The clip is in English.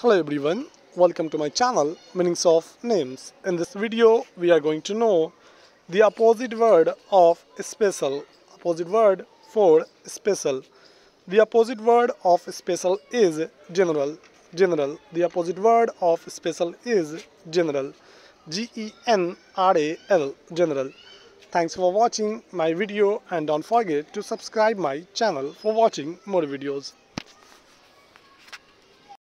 Hello everyone, welcome to my channel Meanings of Names. In this video we are going to know the opposite word of special. Opposite word for special. The opposite word of special is general. General. The opposite word of special is general. G-E-N-R-A-L. General. Thanks for watching my video and don't forget to subscribe my channel for watching more videos.